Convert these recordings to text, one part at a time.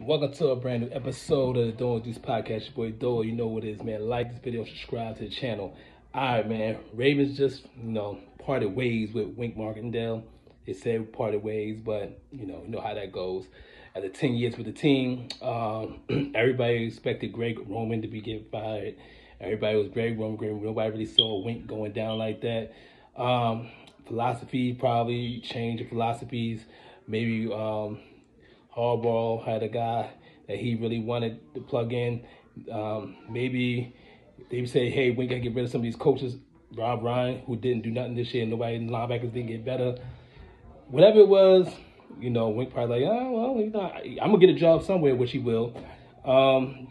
Welcome to a brand new episode of the Doah and Duce Podcast. Your boy Doah, you know what it is, man. Like this video, subscribe to the channel. Alright, man. Ravens just, you know, parted ways with Wink Martindale. They said parted ways, but you know, you know how that goes. After 10 years with the team, um, everybody expected Greg Roman to be getting fired. Everybody was Greg Roman. Greg, Nobody really saw Wink going down like that. Um, philosophy probably change of philosophies. Maybe um, Harbaugh had a guy that he really wanted to plug in. Um, maybe they say, hey, we got to get rid of some of these coaches. Rob Ryan, who didn't do nothing this year, nobody in the linebackers didn't get better. Whatever it was, you know, Wink probably like, oh, well, you know, I'm going to get a job somewhere, which he will. Um,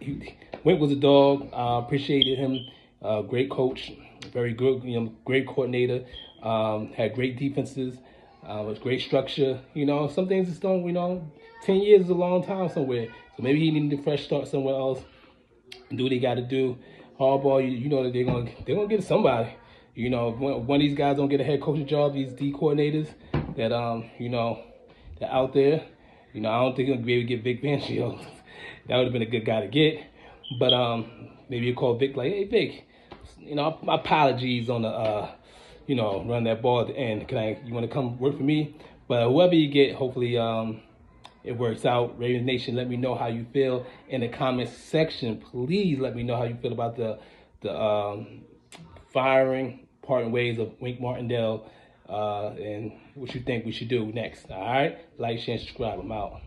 he, Wink was a dog. I uh, appreciated him. Uh, great coach, very good, you know, great coordinator. Um, had great defenses. Uh, was great structure. You know, some things just don't, you know, 10 years is a long time somewhere. So maybe he needed a fresh start somewhere else. Do what he got to do. Harbaugh, you, you know that they're going to they're gonna get somebody. You know, when, when these guys don't get a head coaching job, these D coordinators that, um, you know, they're out there. You know, I don't think he'll be able to get Vic Fangio. that would have been a good guy to get. But um, maybe you call Vic like, hey, Vic, you know, my apologies on the, uh, you know, run that ball at the end. Can I? You want to come work for me? But whoever you get, hopefully um, it works out. Ravens Nation, let me know how you feel in the comments section. Please let me know how you feel about the the um, firing, parting ways of Wink Martindale, uh, and what you think we should do next. All right, like, share, and subscribe. I'm out.